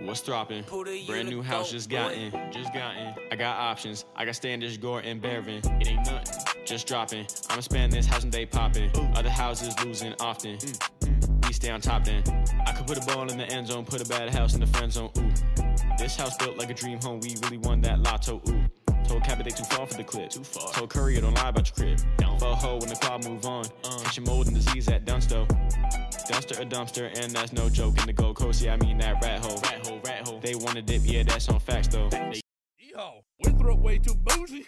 What's dropping? Brand new house just got in, just got in. I got options. I got Standish, Gore, and Beren. It ain't nothing. Just dropping. I'ma spend this house and they popping. Other houses losing often. We stay on top then. I could put a ball in the end zone, put a bad house in the friend zone. Ooh. This house built like a dream home. We really won that lotto. Ooh. Told Cabot they too far for the clip. Too far. Told Currier don't lie about your crib. Pfoho when the crowd move on. Uh. Catching mold and disease at Dunsto. Dunster a dumpster, and that's no joke. In the Gold Coast, yeah, I mean that rat hole. Rat hole, rat hole. They want to dip, yeah, that's on facts though. Yo, Winthrop way too bougie.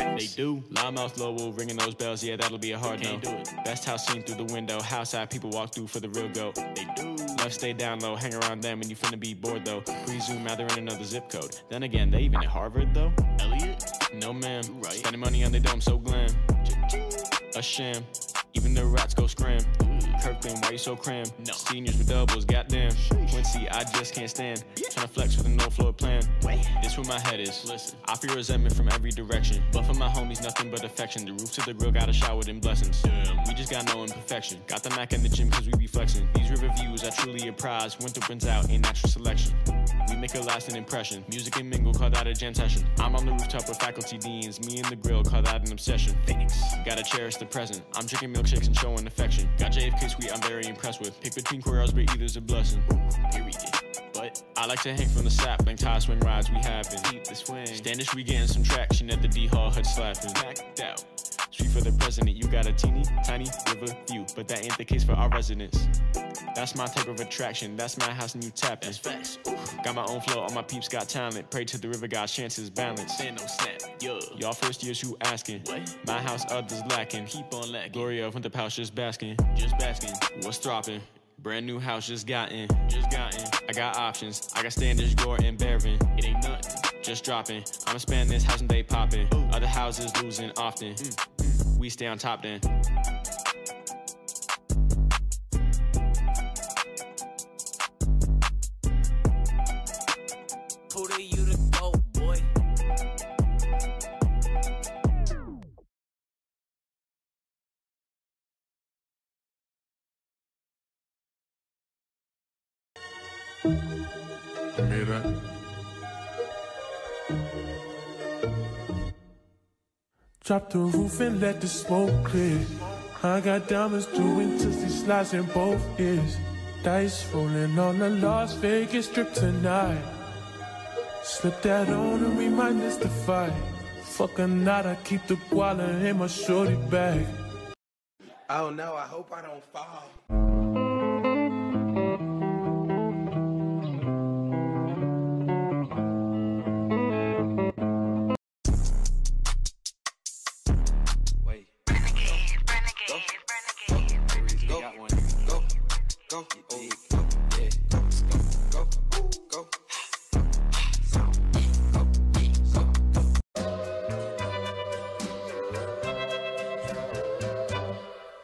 They do. Loudmouth Lowell ringing those bells, yeah, that'll be a hard no. Can't do it. Best house seen through the window. House side people walk through for the real goat. They do. Lev stay down low, hang around them, and you finna be bored though. Pre Zoom now they're in another zip code. Then again, they even at Harvard though. Eliot? No ma'am. right. Spending money on the dome, so glam. A sham. Even the rats go scram. Kirkland, why you so cram? No. Seniors with doubles, goddamn. Quincy, I just can't stand. Tryna flex with a no floor plan. This where my head is. Listen, I feel resentment from every direction. But for my homies, nothing but affection. The roof to the grill got a shower in blessings. Damn. We just got no imperfection. Got the Mac in the gym cause we be flexing. These river views are truly a prize. Winthrop wins out in natural selection. We make a lasting impression. Music and mingle, call that a jam session. I'm on the rooftop with faculty deans. Me and the grill, call that an obsession. Phoenix. Gotta cherish the present. I'm drinking milkshakes and showing affection. Got JFK suite, I'm very impressed with. Pick between Corrals, but either's a blessing. Period. But I like to hang from the sap, like tie swing rides we having. Keep the swing. Standish, we getting some traction at the D Hall hood slapping. Packed out. Street for the president, you got a teeny tiny river view, but that ain't the case for our residents. That's my type of attraction. That's my house and you tapping. That's facts. Got my own flow, all my peeps got talent. Pray to the river god, chances balance. Stand no snap, yo. Y'all first years, you asking. What? My house, others lacking. Keep on lacking. Gloria of Winter Pouch just basking. Just basking. What's dropping? Brand new house just got in. Just got in. I got options. I got Standish, Gore, and Beren. It ain't nothing. Just dropping. I'ma spend this house and they popping. Other houses losing often. Mm. We stay on top then. Drop the roof and let the smoke clear. I got diamonds doing tootsie slides in both ears. Dice rolling on the Las Vegas strip tonight. Slip that on and might miss the fight. Fuck a night, I keep the guala in my shorty bag. Oh no, I hope I don't fall. Oh, go. Yeah. Go. Go. Go. Go.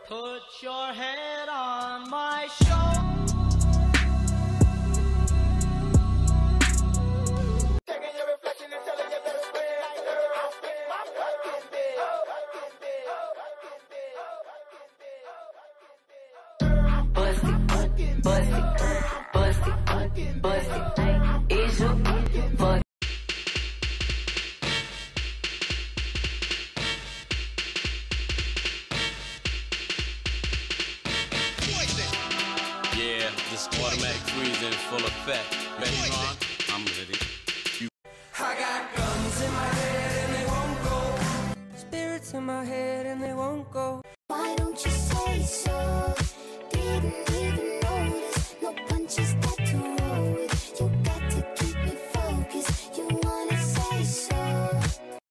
Put your head just automatic freeze in full effect. Ready, Ron? I'm ready. You. I got guns in my head and they won't go. Spirits in my head and they won't go. Why don't you say so? Didn't even notice. No punches.